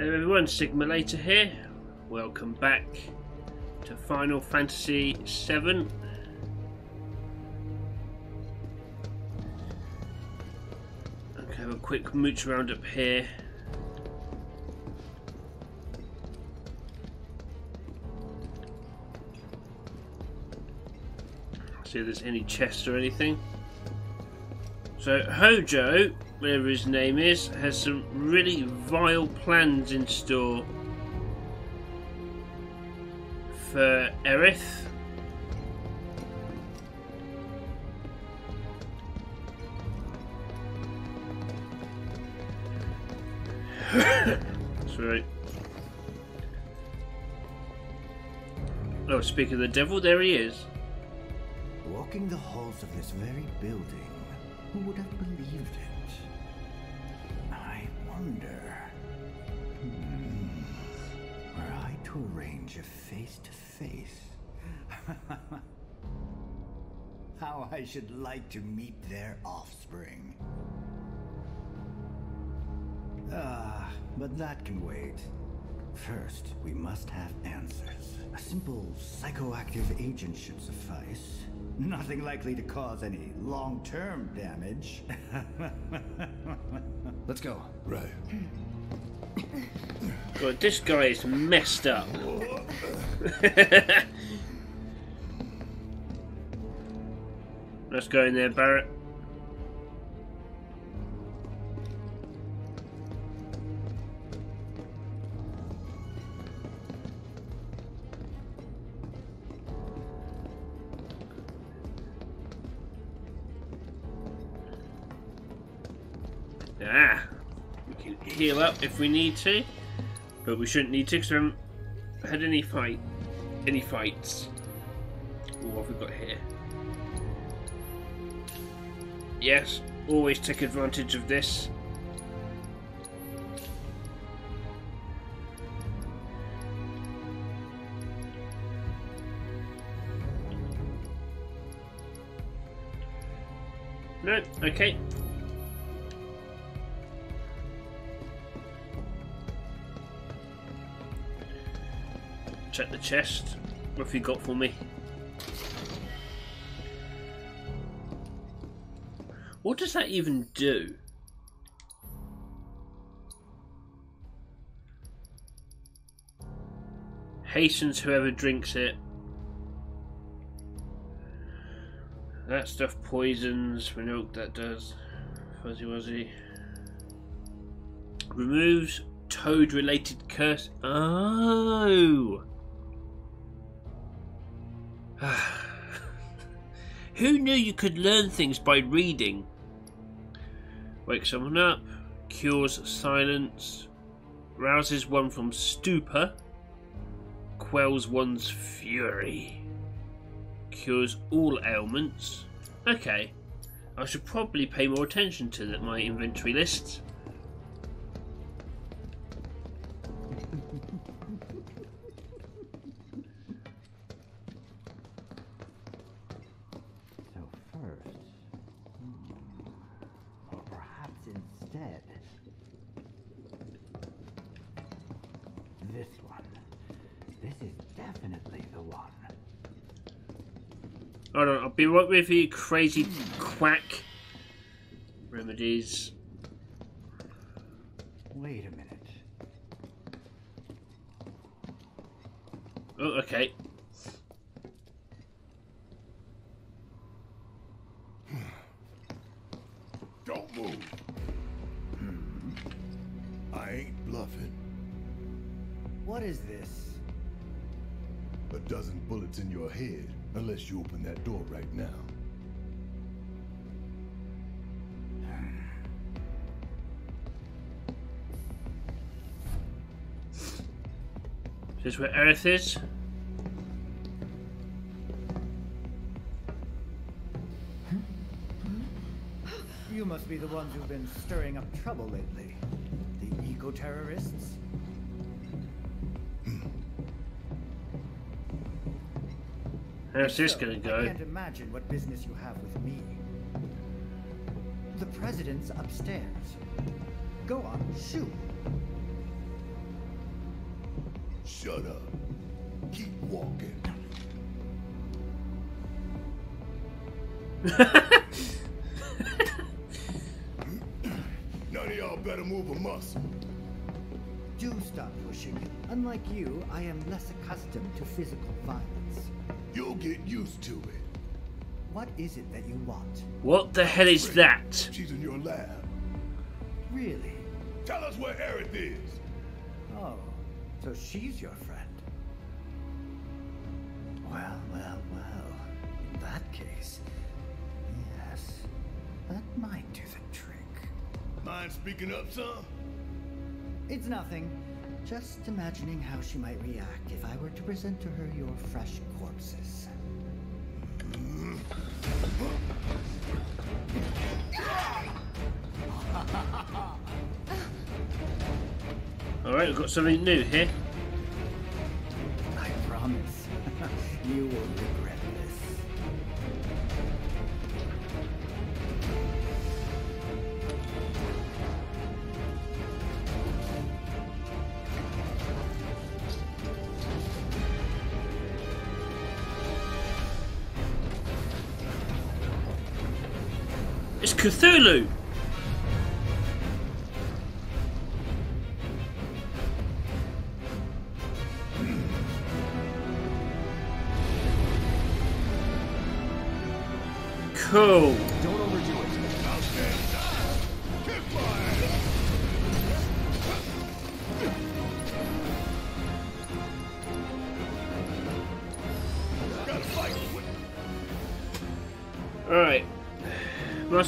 Hello everyone, Sigma Later here. Welcome back to Final Fantasy VII. Okay, have a quick mooch around up here. See if there's any chests or anything. So Hojo, whatever his name is, has some really vile plans in store for. That's right. Oh, speak of the devil, there he is. Walking the halls of this very building, who would have believed it? To arrange a face to face, how I should like to meet their offspring. Ah, but that can wait. First, we must have answers. A simple psychoactive agent should suffice. Nothing likely to cause any long-term damage. Let's go. Right. God, this guy is messed up. Let's go in there, Barret. Ah, we can heal up if we need to, but we shouldn't need to because had any fight, any fights. What have we got here? Yes, always take advantage of this. No, okay. Check the chest. What have you got for me? What does that even do? Hastens whoever drinks it. That stuff poisons. We know what that does. Fuzzy Wuzzy. Removes toad related curse. Oh! Who knew you could learn things by reading? Wake someone up, cures silence, rouses one from stupor, quells one's fury, cures all ailments. Okay, I should probably pay more attention to that, my inventory lists. Hold on, I'll be right with you, crazy quack. Remedies. Wait a minute. Oh, okay. Don't move. Hmm. I ain't bluffing. What is this? A dozen bullets in your head, unless you open that door right now. Is this where Aerith is? You must be the ones who've been stirring up trouble lately. The eco-terrorists? How's this So, gonna I go? can't imagine what business you have with me. The president's upstairs. Go on, shoot. Shut up. Keep walking. None of y'all better move a muscle. Do stop pushing. Unlike you, I am less accustomed to physical violence. You'll get used to it. What is it that you want? What the hell is that? She's in your lab. Really? Tell us where Aerith is. Oh, so she's your friend. Well, well, well. In that case, yes, that might do the trick. Mind speaking up, son? It's nothing. Just imagining how she might react if I were to present to her your fresh corpses. Alright, we've got something new here. I promise. you will It's Cthulhu! Cool.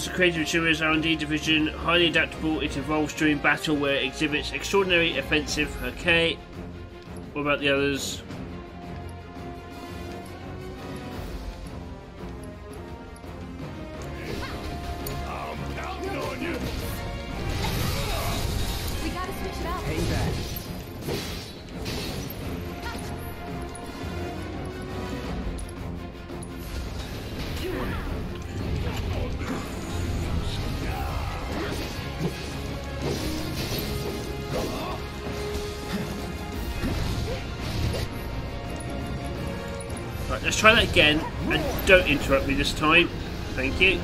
Master Creative Materials R&D division, highly adaptable. It evolves during battle where it exhibits extraordinary offensive. Okay. What about the others? Again. And don't interrupt me this time. Thank you.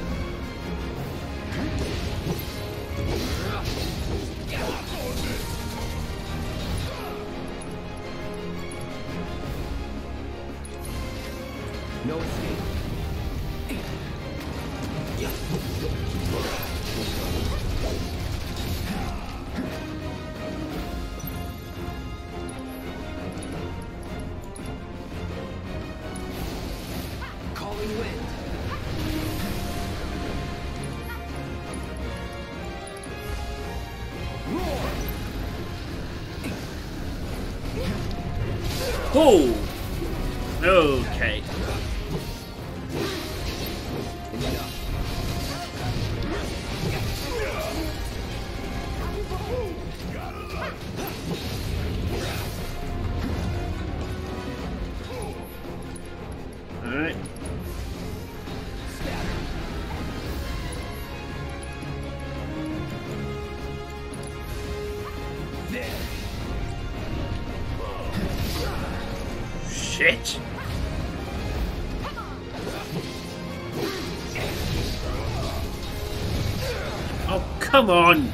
Come on!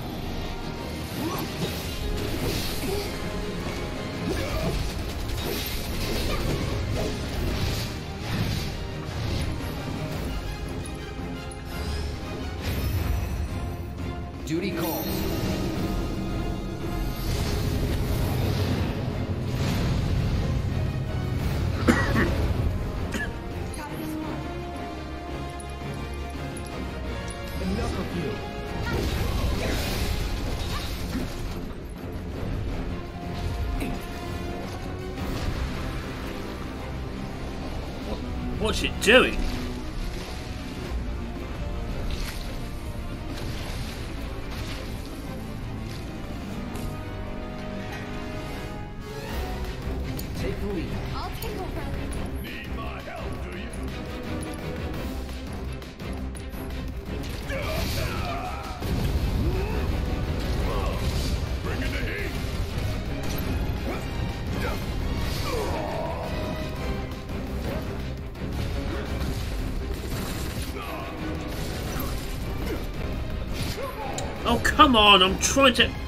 What's it doing? Come on, I'm trying to...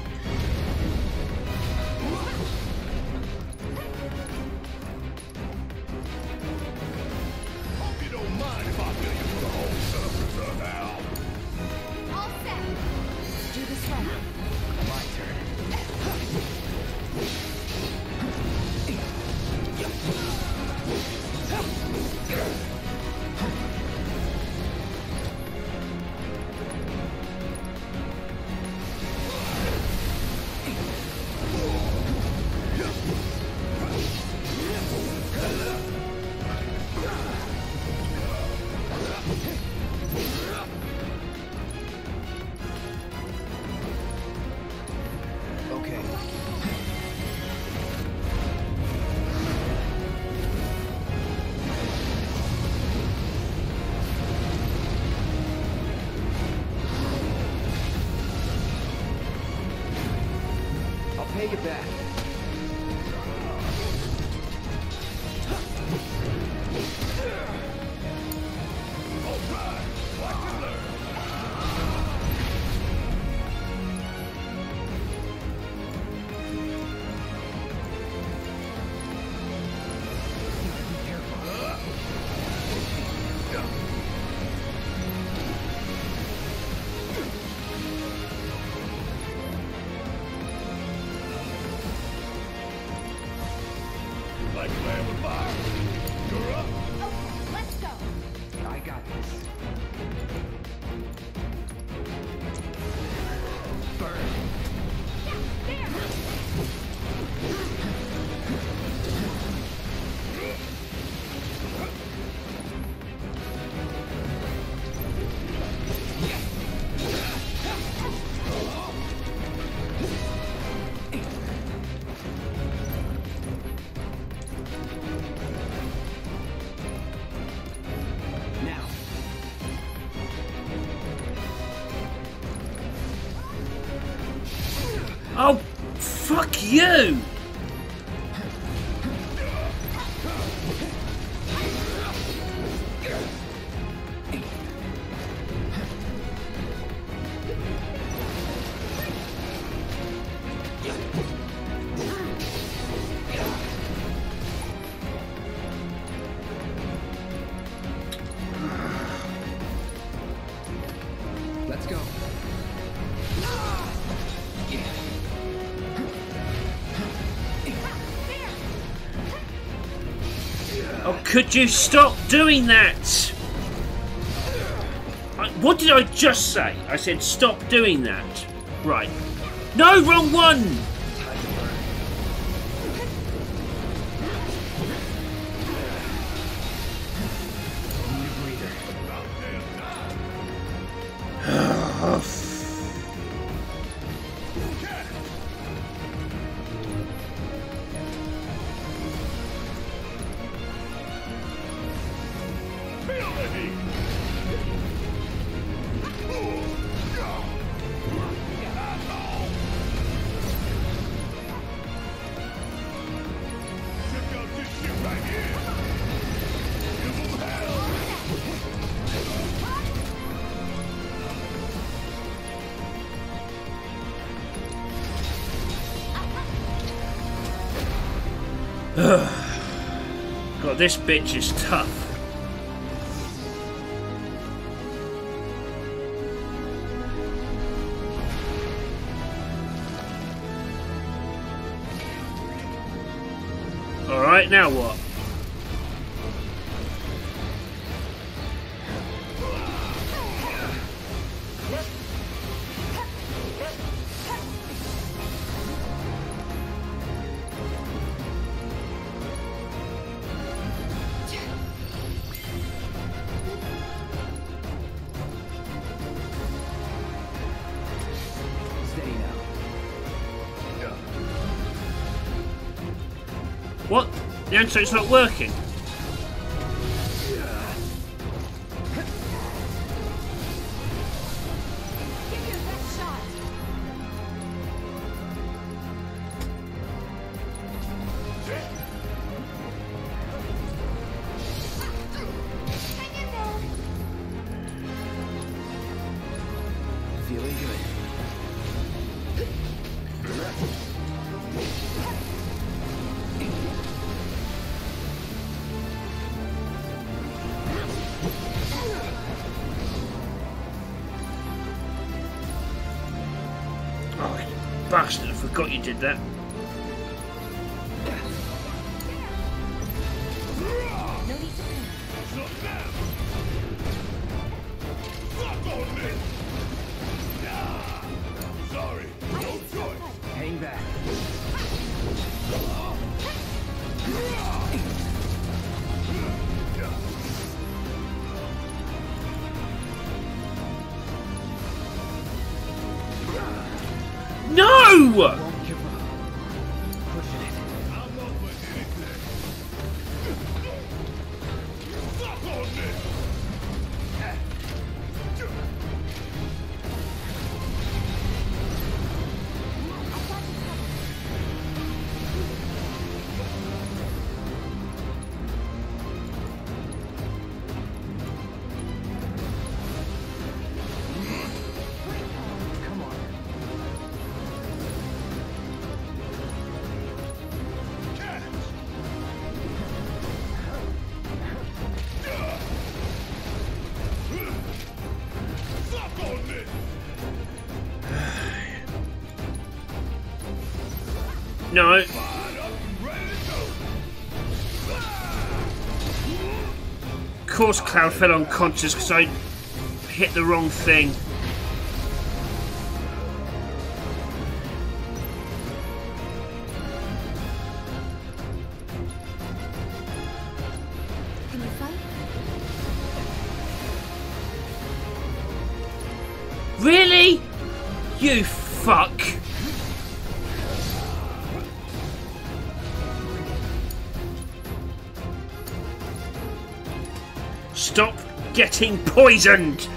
you! Could you stop doing that? I, what did I just say? I said stop doing that. Right. No, wrong one! this bitch is tough. What? The antidote's not working? Course Cloud fell unconscious because I hit the wrong thing. Poisoned!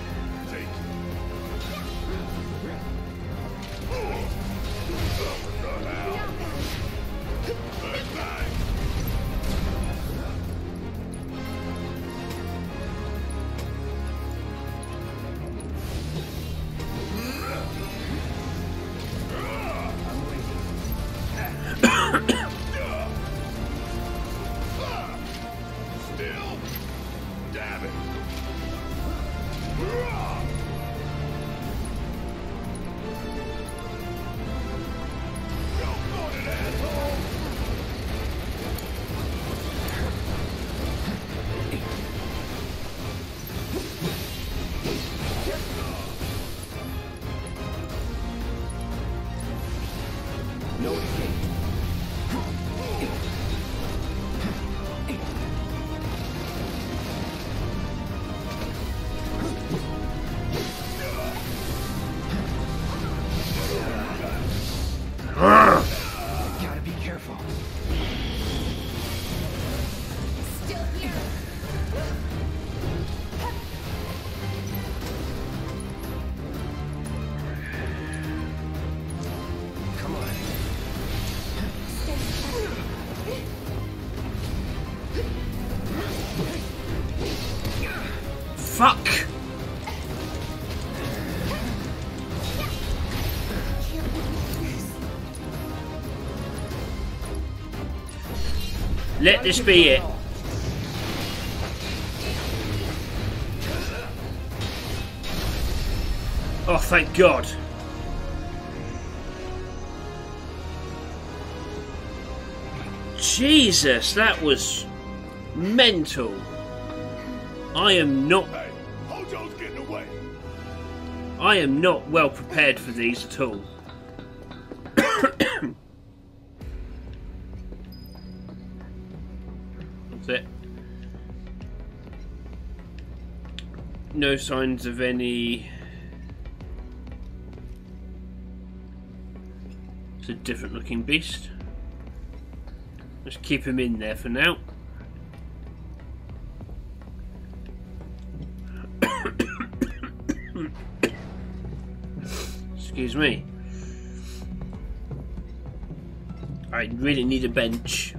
Let this be it. Oh, thank God. Jesus, that was mental. I am not Hey, Hojo's getting away. I am not well prepared for these at all. No signs of any. It's a different looking beast. Let's keep him in there for now. Excuse me. I really need a bench.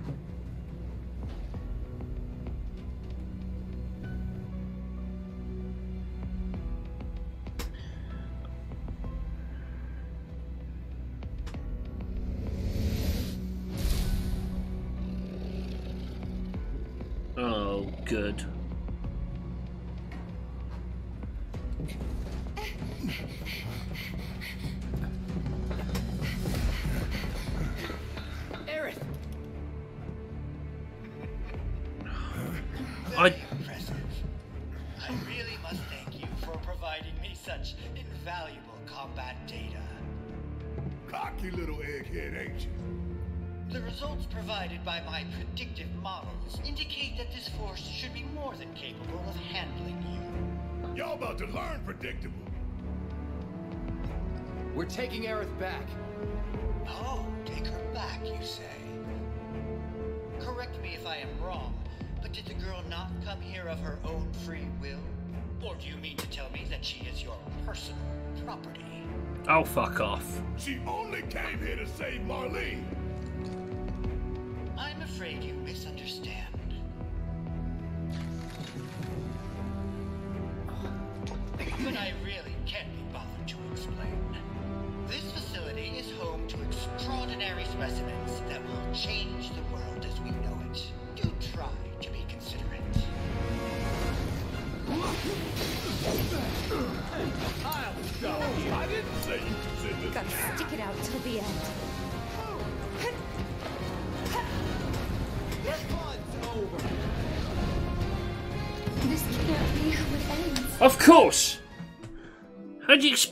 But did the girl not come here of her own free will? Or do you mean to tell me that she is your personal property? oh fuck off. She only came here to save Marlene.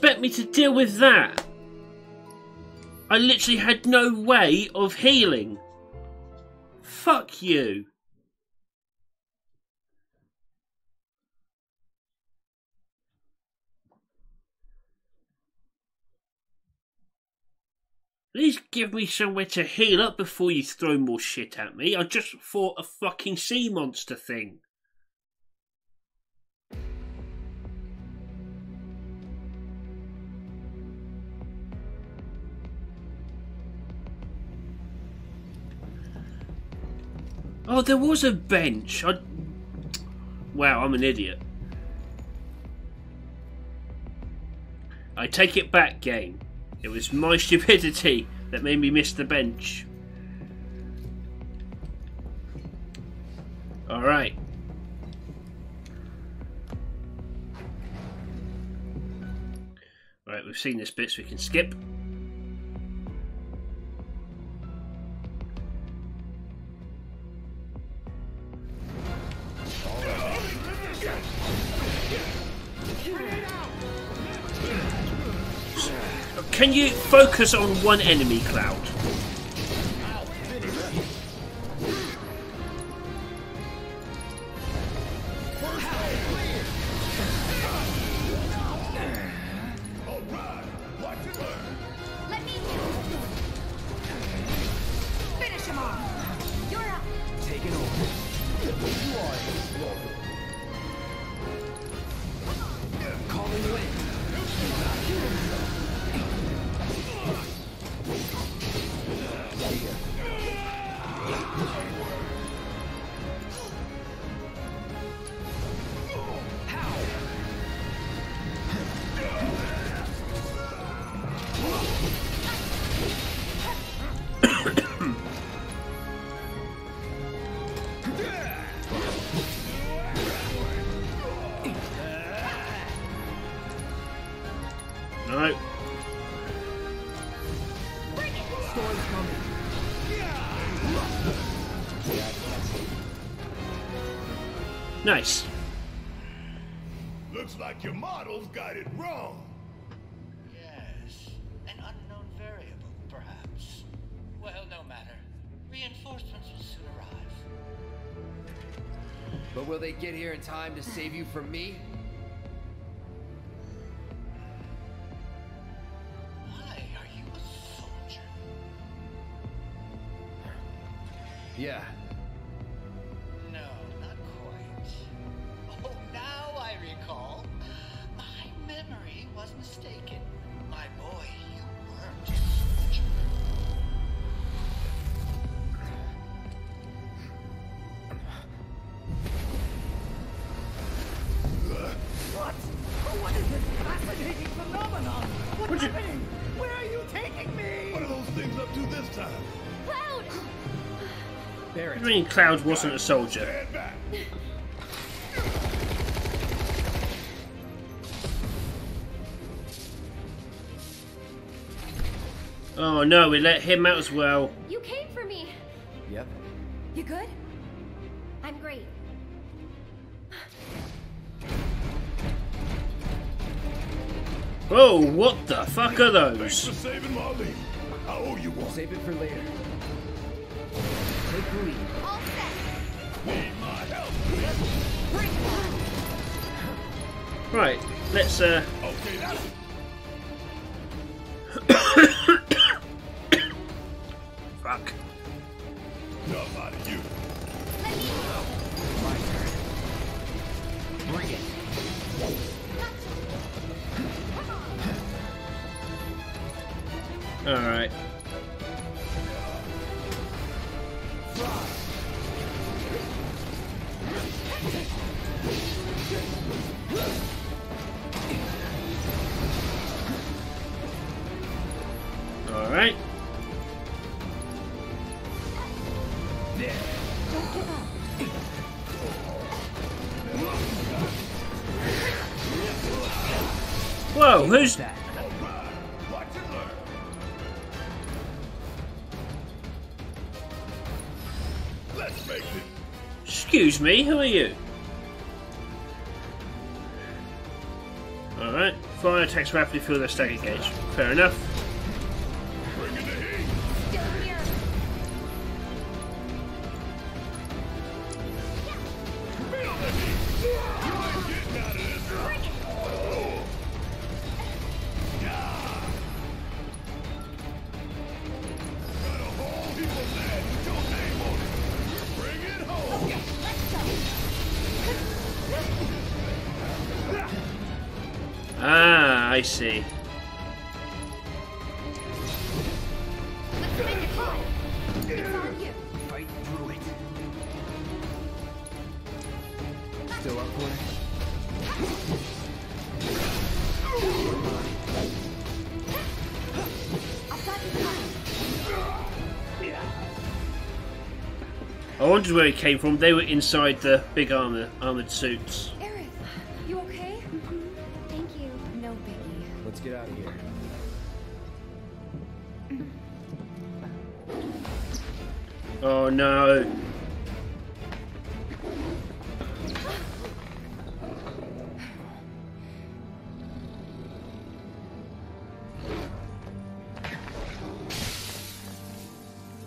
Expect me to deal with that? I literally had no way of healing. Fuck you. Please give me somewhere to heal up before you throw more shit at me. I just fought a fucking sea monster thing. Oh, there was a bench. I... Wow, I'm an idiot. I take it back, game. It was my stupidity that made me miss the bench. Alright. Alright, we've seen this bit, so we can skip. Can you focus on one enemy, Cloud? Got it wrong. Yes, an unknown variable, perhaps. Well, no matter. Reinforcements will soon arrive. But will they get here in time to save you from me? What Barret. do mean Cloud wasn't a soldier? Oh no, we let him out as well. You came for me. Yep. You good? I'm great. Whoa, what the fuck are Thanks those? for saving Marlene. I owe you one. Save it for later. Right, let's uh fuck. Who's That. Excuse me, who are you? Alright. Fire attacks rapidly fill their stagger gauge. Fair enough. Ah, I see. Let's make it fun. It's on you. Fight through it. Still up for it? I've got you covered. I wondered where he came from. They were inside the big armor armored suits. Oh no.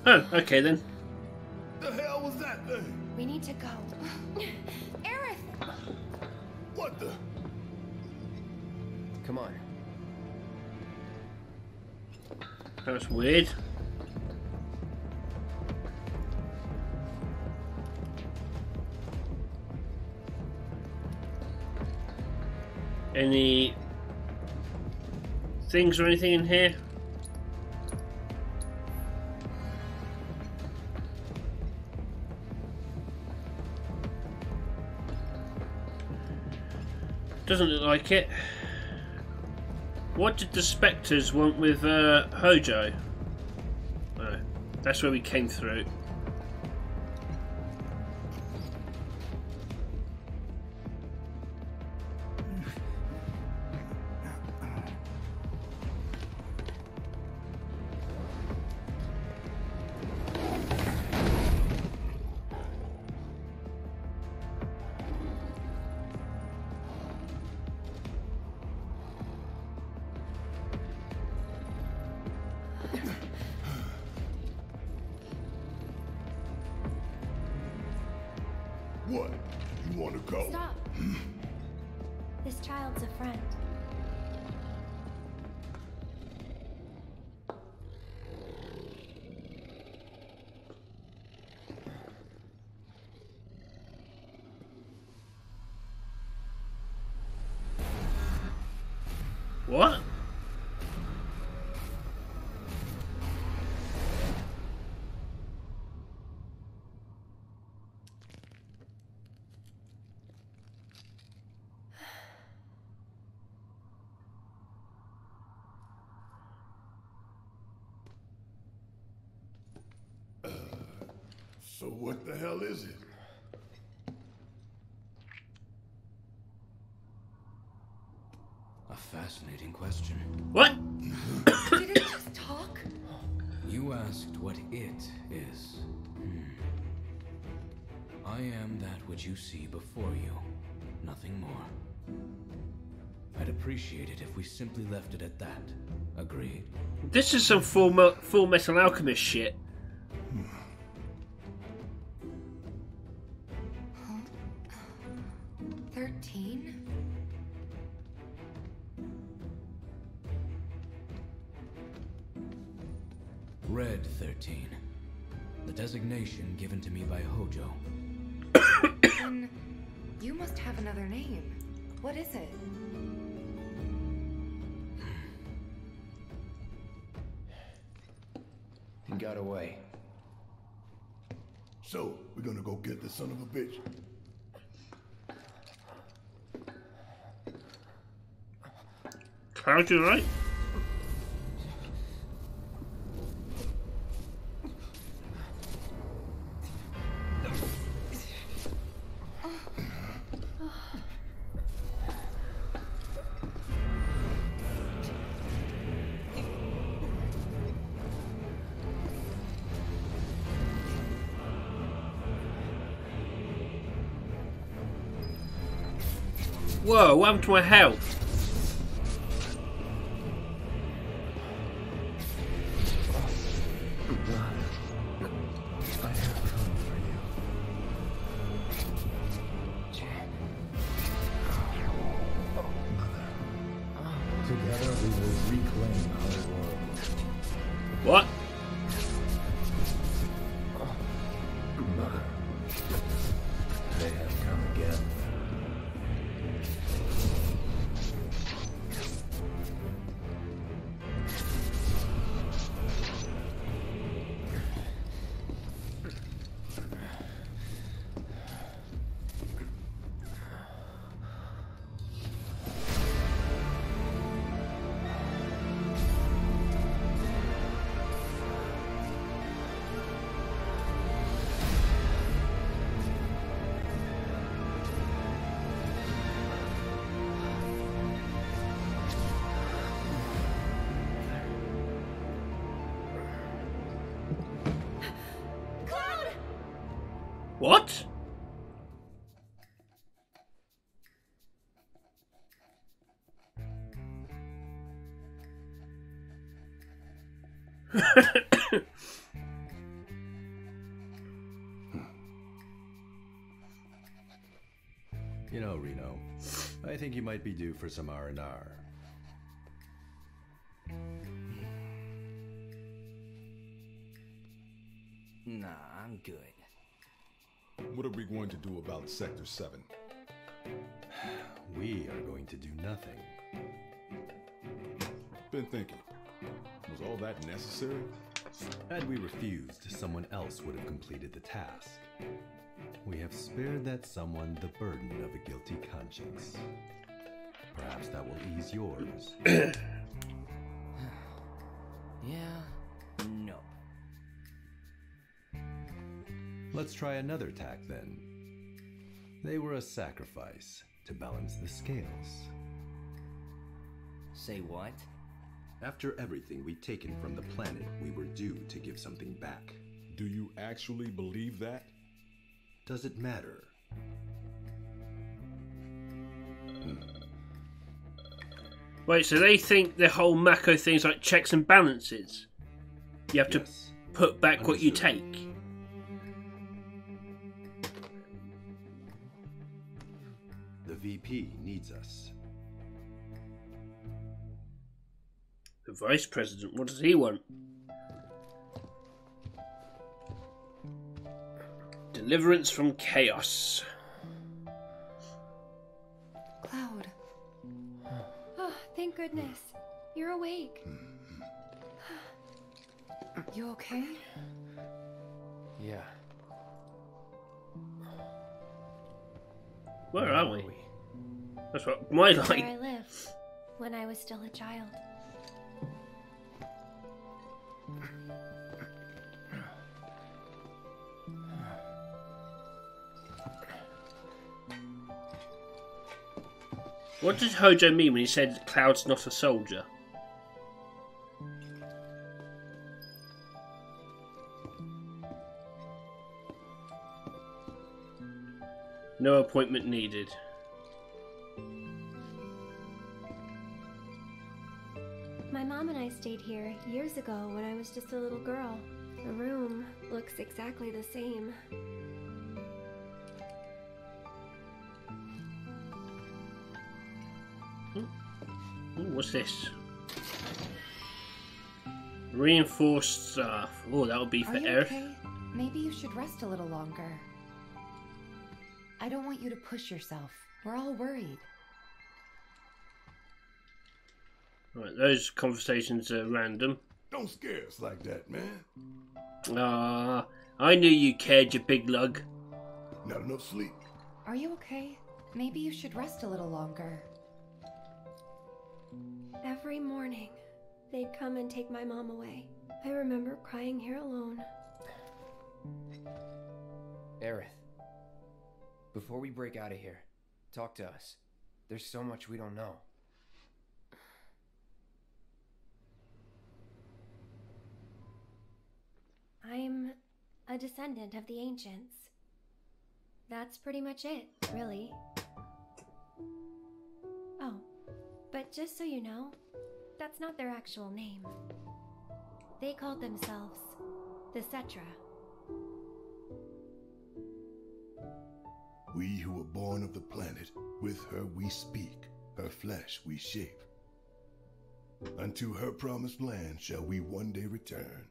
Oh, okay then. The hell was that thing? We need to go. Aerith! What the? Come on. That was weird. Any things or anything in here? Doesn't look like it. What did the spectres want with uh, Hojo? Oh, that's where we came through. What? You want to go? Stop. Hmm? this child's a friend. What? So what the hell is it? A fascinating question. What? Did it just talk? You asked what it is. Hmm. I am that which you see before you, nothing more. I'd appreciate it if we simply left it at that. Agreed. This is some full, Mo- full Metal Alchemist shit. Red 13. The designation given to me by Hojo. Then you must have another name. What is it? He got away. So, we're gonna go get the son of a bitch. Cloud, you right? Whoa, what happened to my health? Think you might be due for some R&R. Nah, I'm good. What are we going to do about Sector 7? We are going to do nothing. Been thinking. Was all that necessary? Had we refused, someone else would have completed the task. We have spared that someone the burden of a guilty conscience. Perhaps that will ease yours. Yeah, no. Let's try another tack then. They were a sacrifice to balance the scales. Say what? After everything we'd taken from the planet, we were due to give something back. Do you actually believe that? Does it matter? Wait, so they think the whole Mako thing's like checks and balances? You have Yes. to put back what you take. The VP needs us. The vice president, what does he want? Deliverance from chaos. Thank goodness. You're awake. Mm-hmm. You okay? Yeah. Where are we? That's what my life. Where I line. lived when I was still a child. What did Hojo mean when he said Cloud's not a soldier? No appointment needed. My mom and I stayed here years ago when I was just a little girl. The room looks exactly the same. Ooh, what's this? Reinforced staff. Oh, that'll be for Are you Aerith. okay? Maybe you should rest a little longer. I don't want you to push yourself. We're all worried. Right, those conversations are random. Don't scare us like that, man. Ah, I knew you cared, you big lug. Not enough sleep. Are you okay? Maybe you should rest a little longer. Every morning, they'd come and take my mom away. I remember crying here alone. Aerith, before we break out of here, talk to us. There's so much we don't know. I'm a descendant of the ancients. That's pretty much it, really. Oh, but just so you know, that's not their actual name. They called themselves the Cetra. We who were born of the planet, with her we speak, her flesh we shape. Unto her promised land shall we one day return.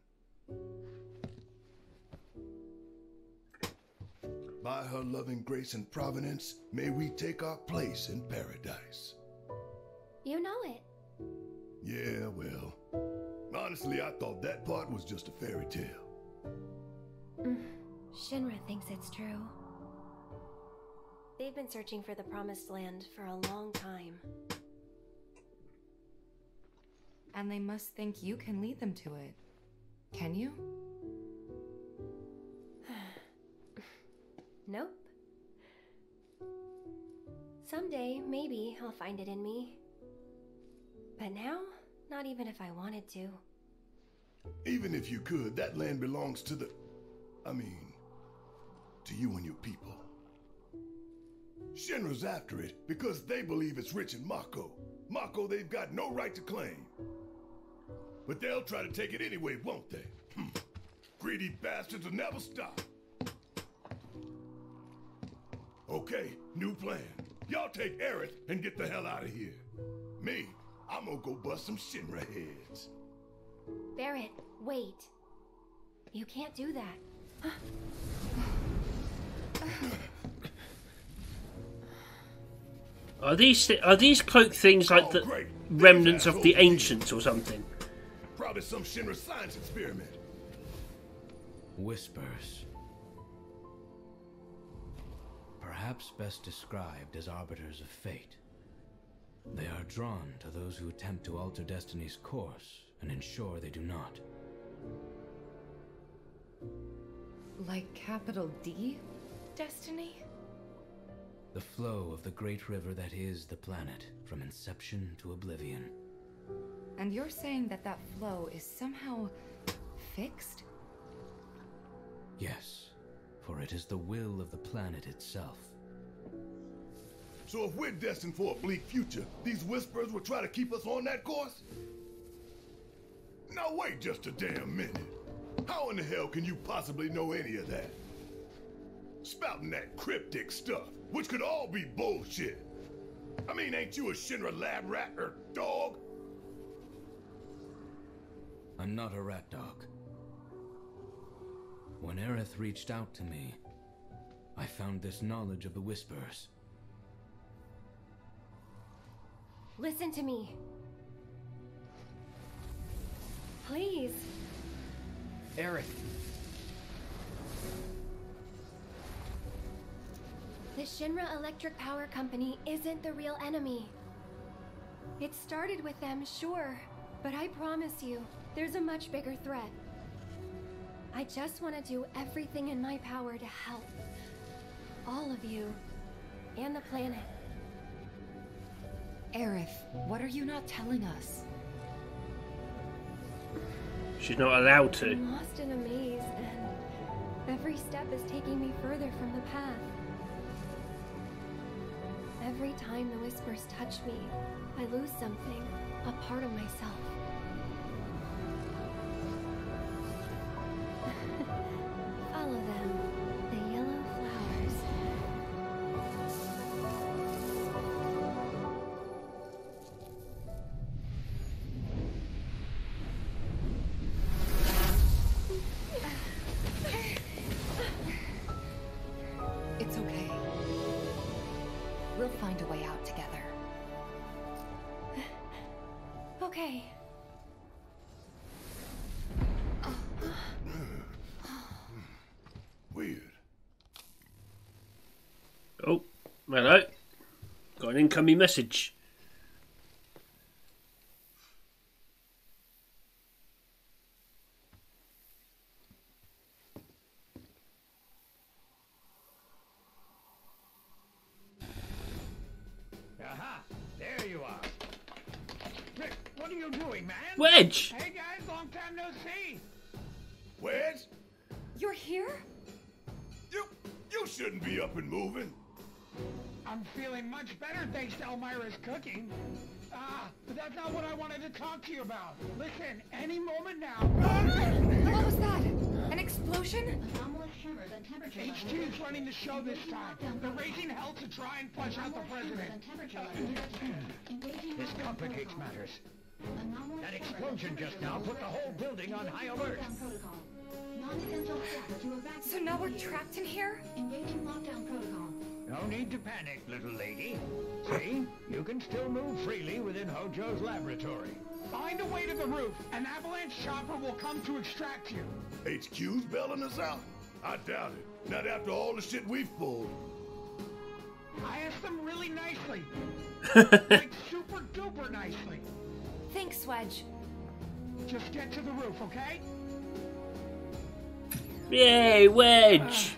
By her loving grace and providence, may we take our place in paradise. You know it. Yeah, well, honestly, I thought that part was just a fairy tale. Mm, Shinra thinks it's true. They've been searching for the Promised Land for a long time. And they must think you can lead them to it. Can you? Nope. Someday, maybe I'll find it in me. But now, not even if I wanted to. Even if you could, that land belongs to the. I mean, to you and your people. Shinra's after it because they believe it's rich in Mako. Mako they've got no right to claim. But they'll try to take it anyway, won't they? Hmm. Greedy bastards will never stop. Okay, new plan. Y'all take Aerith and get the hell out of here. Me, I'm gonna go bust some Shinra heads. Barret, wait. You can't do that. Are these thi- are these cloak things like oh, the remnants of the ancients or something? Probably some Shinra science experiment. Whispers. Perhaps best described as arbiters of fate. They are drawn to those who attempt to alter destiny's course and ensure they do not. Like capital D? Destiny? The flow of the great river that is the planet, from inception to oblivion. And you're saying that that flow is somehow fixed? Yes, for it is the will of the planet itself. So if we're destined for a bleak future, these whispers will try to keep us on that course? Now wait just a damn minute. How in the hell can you possibly know any of that? Spouting that cryptic stuff, which could all be bullshit. I mean, ain't you a Shinra lab rat or dog? I'm not a rat dog. When Aerith reached out to me, I found this knowledge of the Whispers. Listen to me. Please. Eric. The Shinra Electric Power Company isn't the real enemy. It started with them, sure, but I promise you, there's a much bigger threat. I just want to do everything in my power to help. All of you. And the planet. Aerith, what are you not telling us? She's not allowed to. I'm lost in a maze, and every step is taking me further from the path. Every time the whispers touch me, I lose something, a part of myself. Incoming message. HQ's running the show this time. They're raising hell to try and flush out the president. This complicates matters. That explosion just now put the whole building on high alert. So now we're trapped in here? No need to panic, little lady. See? You can still move freely within Hojo's laboratory. Find a way to the roof. An avalanche chopper will come to extract you. HQ's bailing us out? I doubt it. Not after all the shit we've pulled. I asked them really nicely. like super duper nicely. Thanks, Wedge. Just get to the roof, okay? Yay, Wedge!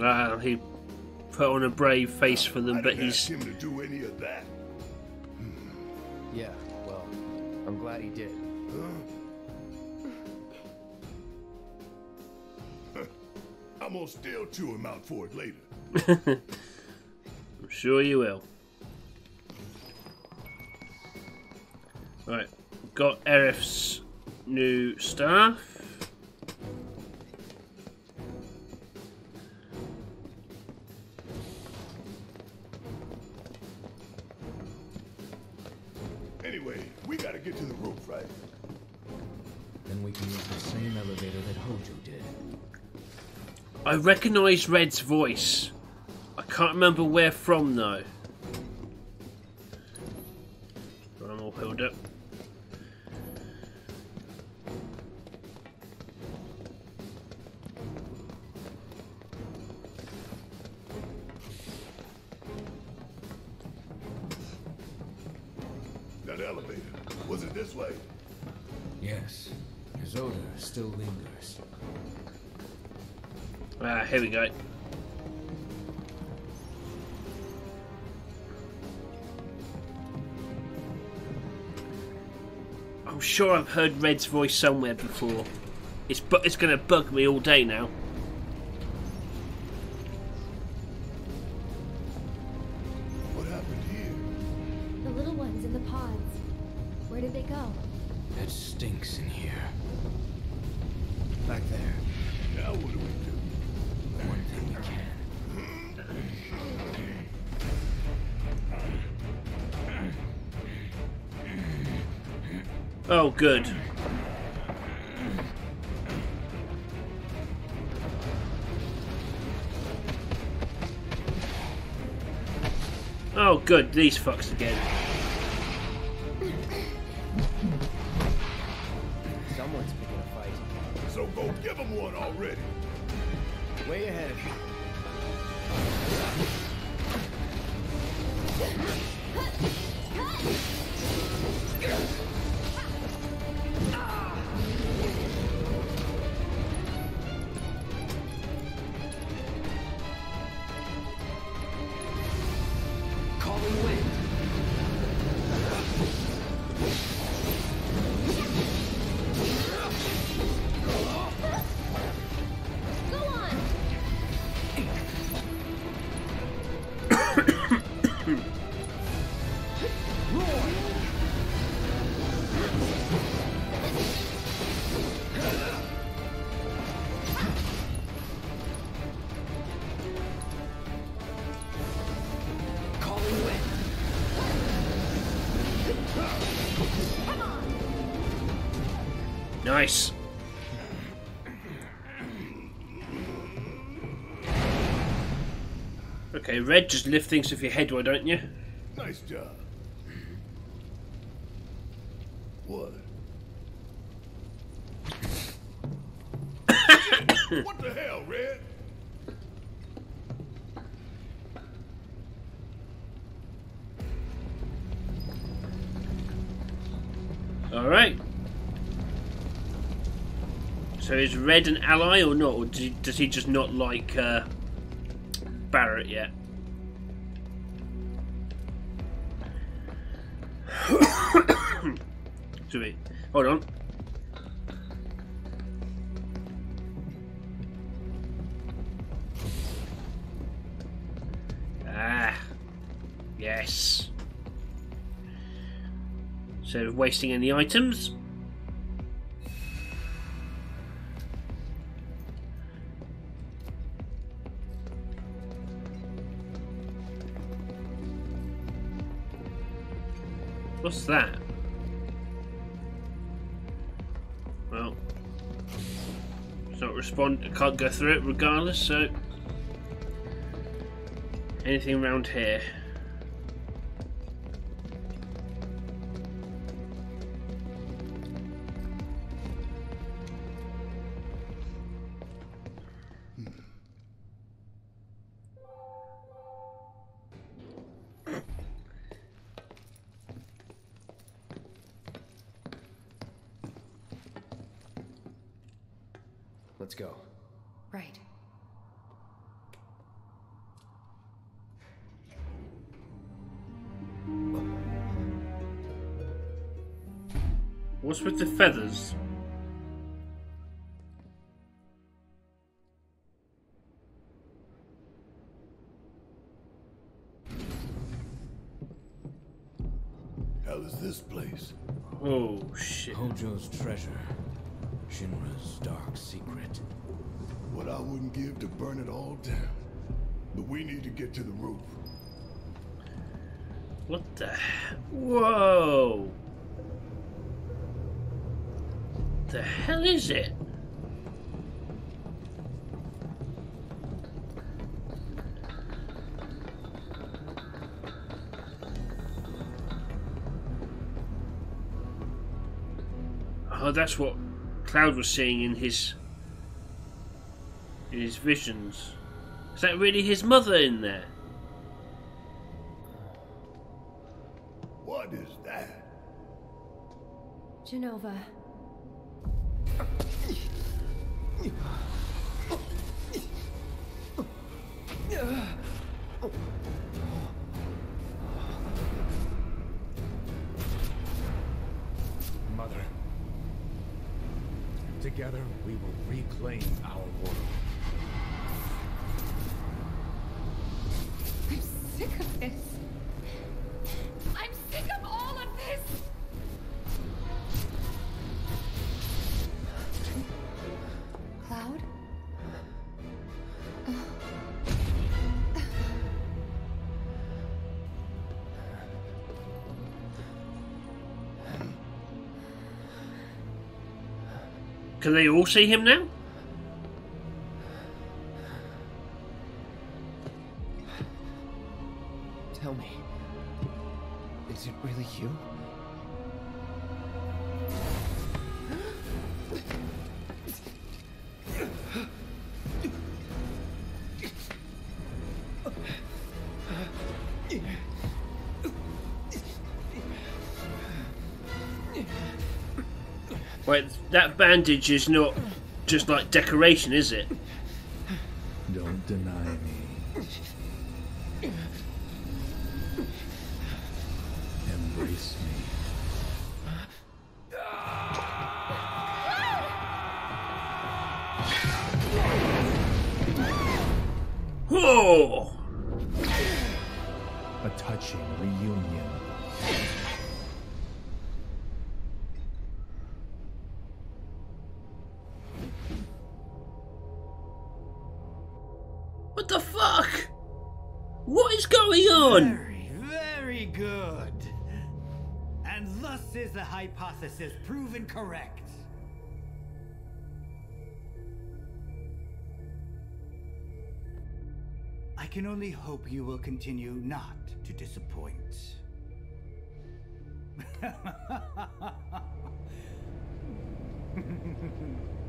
Ah, he put on a brave face for them, I but didn't he's him to do any of that. Yeah, well, I'm glad he did. I'm gonna still chew him out for it later. I'm sure you will. Right, got Aerith's new staff. Anyway, we gotta get to the roof, right? We can use the same elevator that Hojo did. I recognise Red's voice. I can't remember where from though. I'm all held up. Here we go. I'm sure I've heard Red's voice somewhere before. It's bu- it's gonna bug me all day now. Good. These fucks again. Red, just lift things off your head, why don't you? Nice job. What? what the hell, Red? Alright. So is Red an ally or not? Or does he, does he just not like uh, Barret yet? Sweet. Hold on. Ah. Yes. Instead of wasting any items. What's that? Respond. I can't go through it regardless. So, anything around here? Whoa! The hell is it? Oh, that's what Cloud was seeing in his in his visions. Is that really his mother in there? Jenova. Can they all see him now? That bandage is not just like decoration, is it? Don't deny me. Embrace me. Whoa! A touching reunion. hypothesis proven correct. I can only hope you will continue not to disappoint.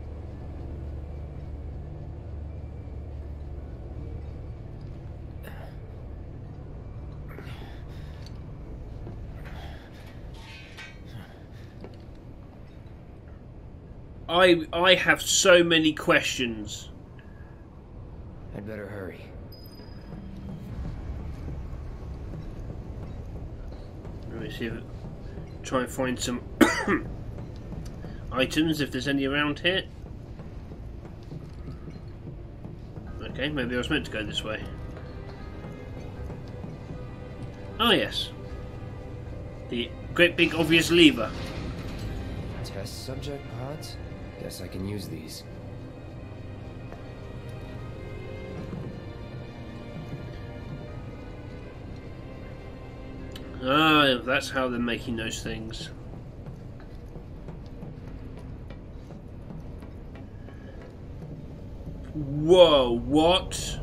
I I have so many questions. I'd better hurry. Let me see if try and find some items if there's any around here. Okay, maybe I was meant to go this way. Oh yes. The great big obvious lever. Test subject pods? Guess I can use these. Oh, that's how they're making those things. Whoa, what?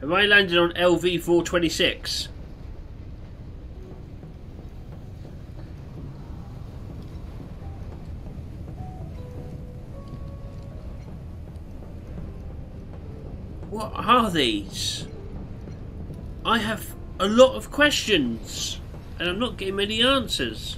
Have I landed on LV-426? What are these? I have a lot of questions and I'm not getting many answers.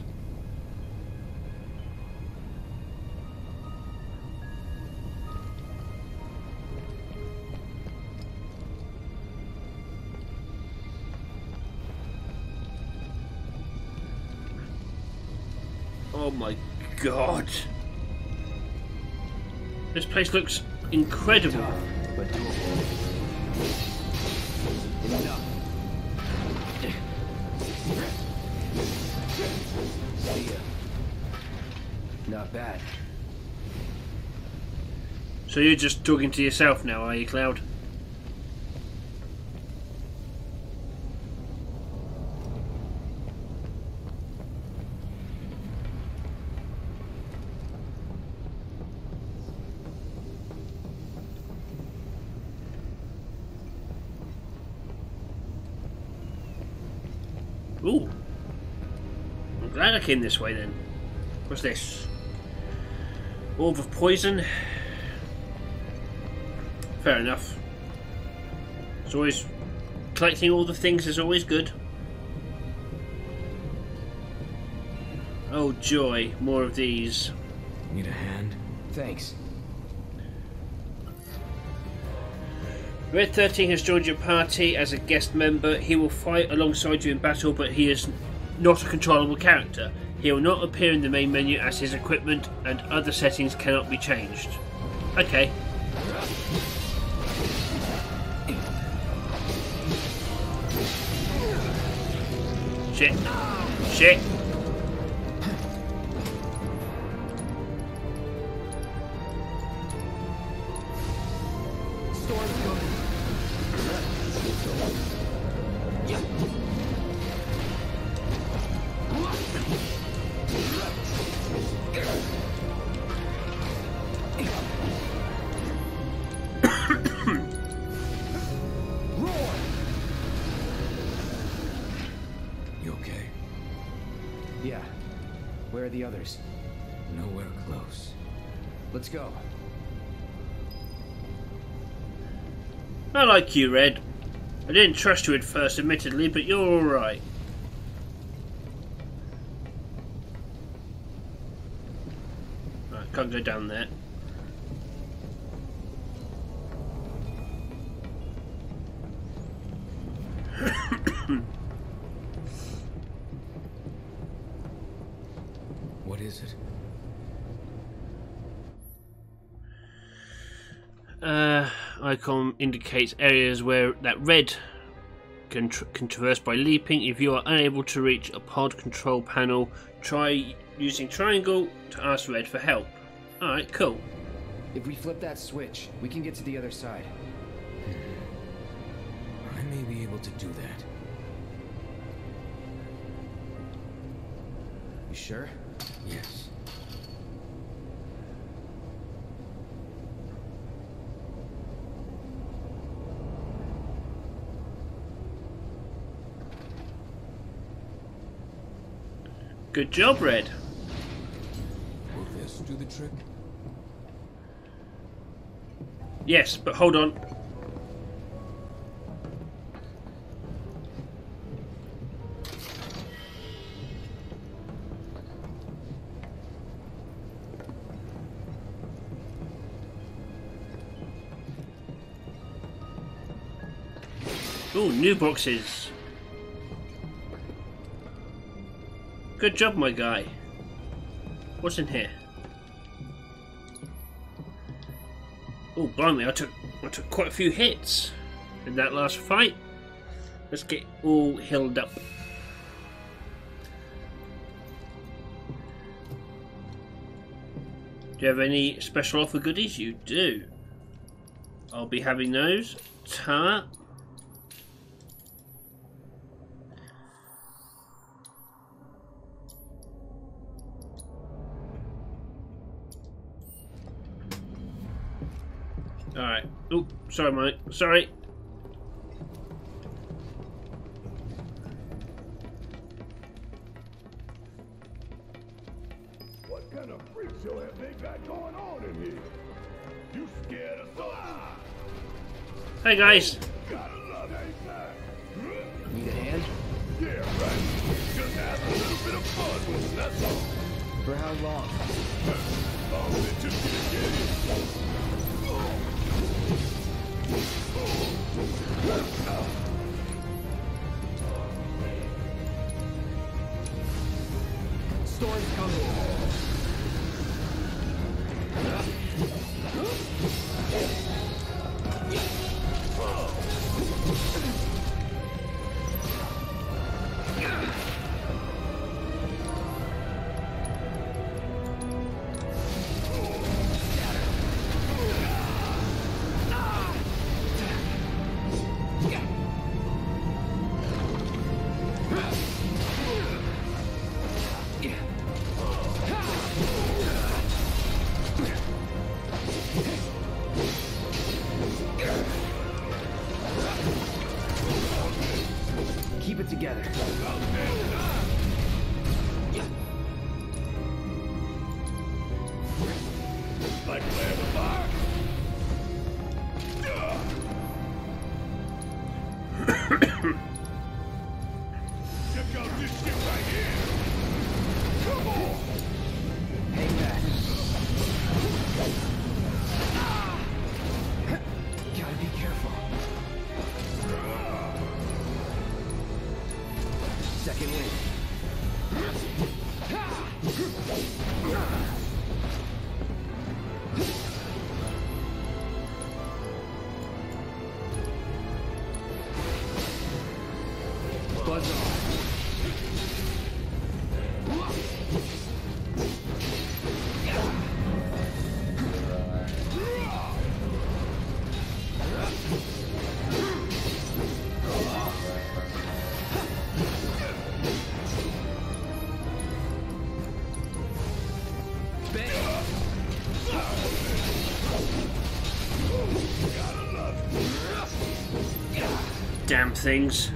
Oh my god. This place looks incredible. But. Enough. See ya. Not bad. So you're just talking to yourself now, are you, Cloud? Ooh. I'm glad I came this way then. What's this? Orb of poison. Fair enough. It's always collecting all the things is always good. Oh joy, more of these. Need a hand? Thanks. Red 13 has joined your party as a guest member. He will fight alongside you in battle, but he is not a controllable character. He will not appear in the main menu as his equipment and other settings cannot be changed. Okay. Shit. Shit. You okay? Yeah. Where are the others? Nowhere close. Let's go. I like you, Red. I didn't trust you at first, admittedly, but you're alright. Can't go down there. What is it? Uh, icon indicates areas where that red can, tr- can traverse by leaping. If you are unable to reach a pod control panel, try using triangle to ask red for help. Alright, cool. If we flip that switch, we can get to the other side. I may be able to do that. You sure? Yes. Good job, Red. Will this do the trick? Yes, but hold on. Oh, new boxes. Good job, my guy. What's in here? Oh, blimey, I took I took quite a few hits in that last fight. Let's get all healed up. Do you have any special offer goodies? You do. I'll be having those. Ta. Alright. Oh, sorry, mate. Sorry. What kind of freak show have they got going on in here? You scared something? Hey, guys. Things.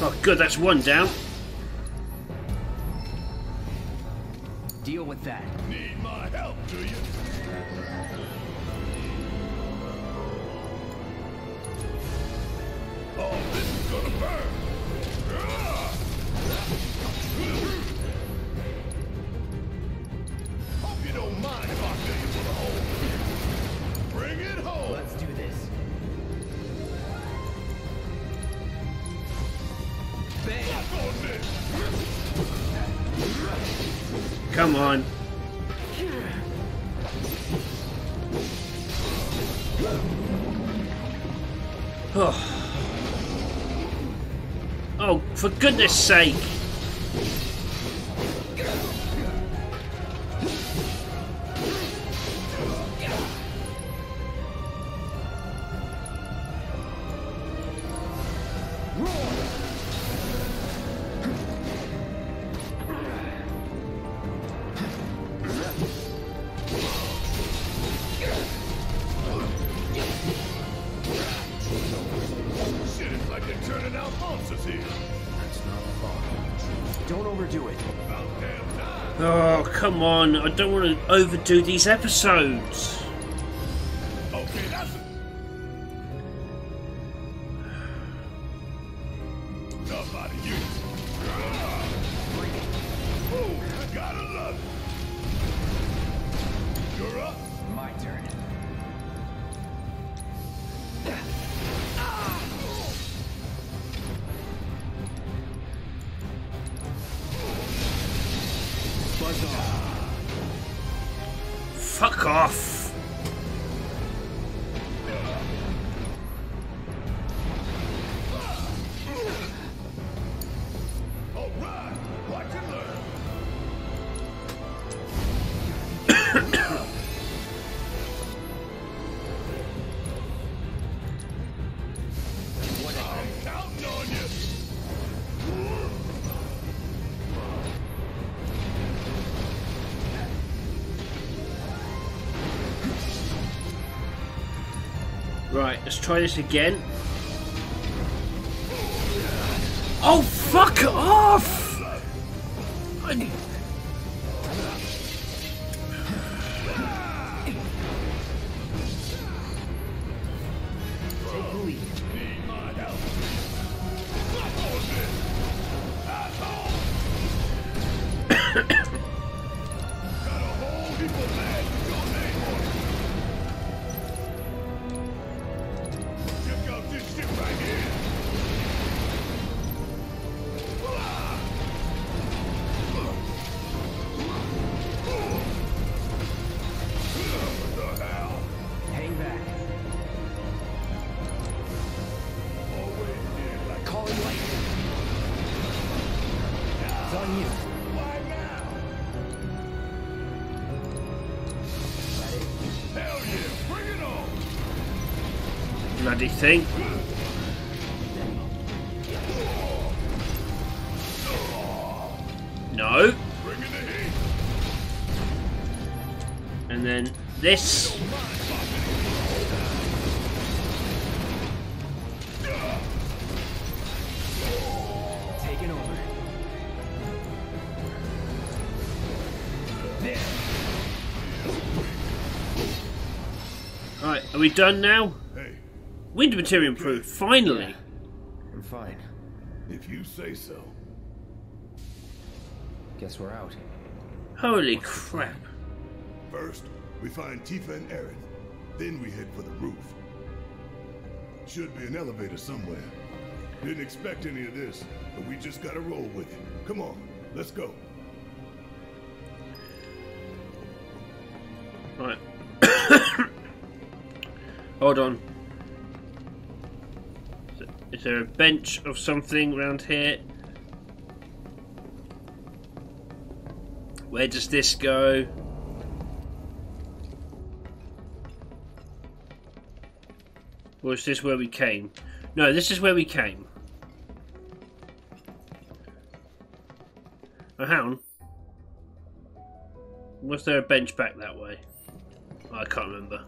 Oh, good, that's one down. Deal with that. Need my help, do you? Oh, this is gonna burn! Ah! On. Oh. Oh, for goodness sake. I don't want to overdo these episodes. Right, let's try this again. Oh, fuck off! I... this. Taking over. There. Are we done now? Hey, Wind material improved, finally. I'm fine. if you say so. Guess we're out. Holy crap. We find Tifa and Aerith. Then we head for the roof. Should be an elevator somewhere. Didn't expect any of this, but we just gotta roll with it. Come on, let's go. Right. Hold on. Is there a bench of something around here? Where does this go? Is this where we came? No, this is where we came. Oh, hang on. Was there a bench back that way? I can't remember.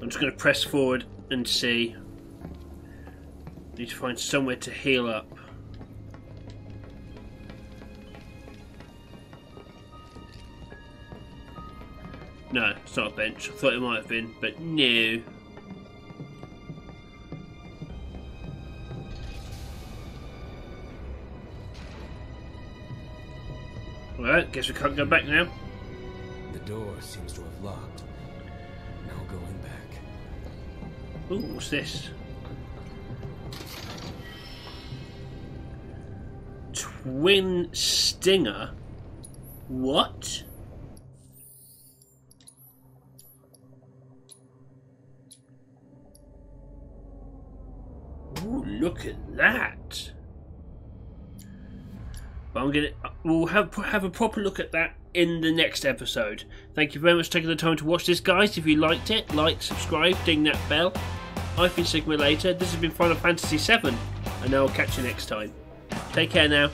I'm just going to press forward and see. Need to find somewhere to heal up. No, it's not a bench. I thought it might have been, but no. Guess we can't go back now. The door seems to have locked. No going back. Ooh, what's this? Twin Stinger. What? Ooh, look at that. But I'm gonna we'll have have a proper look at that in the next episode. Thank you very much for taking the time to watch this, guys. If you liked it, like, subscribe, ding that bell. I've been Sigma Later. This has been Final Fantasy VII, and I'll catch you next time. Take care now.